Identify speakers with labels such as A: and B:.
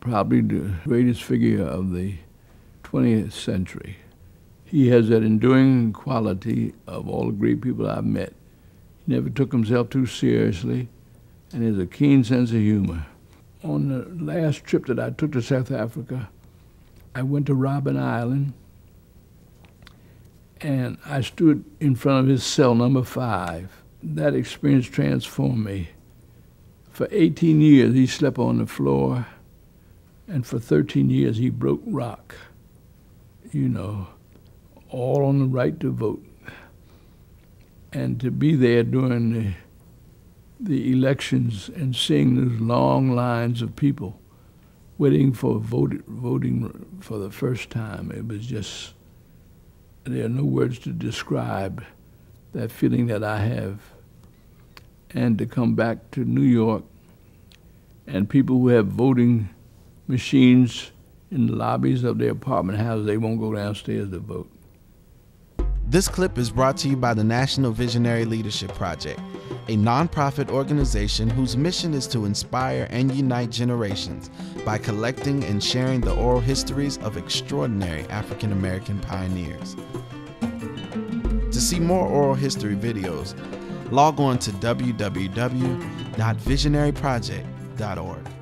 A: probably the greatest figure of the 20th century. He has that enduring quality of all the great people I've met. He never took himself too seriously and has a keen sense of humor. On the last trip that I took to South Africa, I went to Robben Island and I stood in front of his cell number five. That experience transformed me. For 18 years, he slept on the floor, and for 13 years, he broke rock. You know, all on the right to vote. And to be there during the, the elections and seeing those long lines of people waiting for vote, voting for the first time, it was just there are no words to describe that feeling that I have. And to come back to New York and people who have voting machines in the lobbies of their apartment houses, they won't go downstairs to vote.
B: This clip is brought to you by the National Visionary Leadership Project, a nonprofit organization whose mission is to inspire and unite generations by collecting and sharing the oral histories of extraordinary African American pioneers. To see more oral history videos, log on to www.visionaryproject.org.